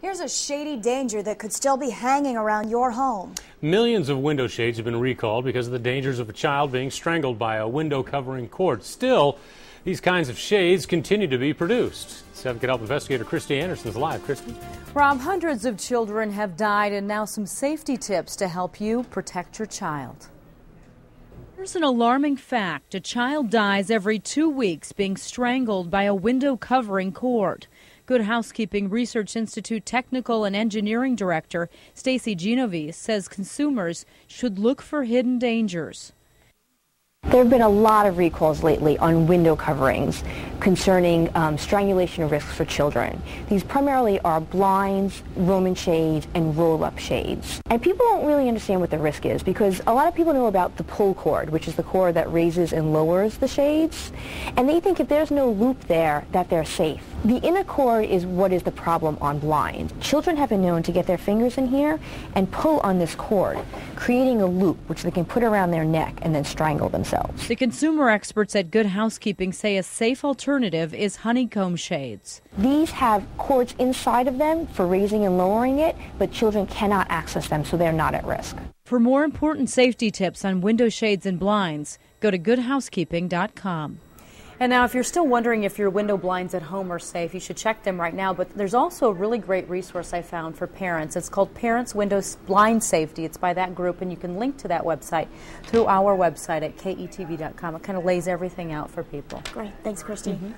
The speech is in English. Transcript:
Here's a shady danger that could still be hanging around your home. Millions of window shades have been recalled because of the dangers of a child being strangled by a window covering cord. Still, these kinds of shades continue to be produced. 7 Good Help investigator Kristi Andersen is live. Kristi? Rob, hundreds of children have died, and now some safety tips to help you protect your child. Here's an alarming fact a child dies every two weeks being strangled by a window covering cord. Good Housekeeping Research Institute Technical and Engineering Director Stacy Genovese says consumers should look for hidden dangers. There have been a lot of recalls lately on window coverings concerning um, strangulation risks for children. These primarily are blinds, Roman shades, and roll-up shades. And people don't really understand what the risk is because a lot of people know about the pull cord, which is the cord that raises and lowers the shades, and they think if there's no loop there that they're safe. The inner cord is what is the problem on blinds. Children have been known to get their fingers in here and pull on this cord, creating a loop which they can put around their neck and then strangle themselves. The consumer experts at Good Housekeeping say a safe alternative is honeycomb shades. These have cords inside of them for raising and lowering it, but children cannot access them, so they're not at risk. For more important safety tips on window shades and blinds, go to goodhousekeeping.com. And now, if you're still wondering if your window blinds at home are safe, you should check them right now. But there's also a really great resource I found for parents. It's called Parents Window Blind Safety. It's by that group, and you can link to that website through our website at ketv.com. It kind of lays everything out for people. Great. Thanks, Kristi. Mm -hmm.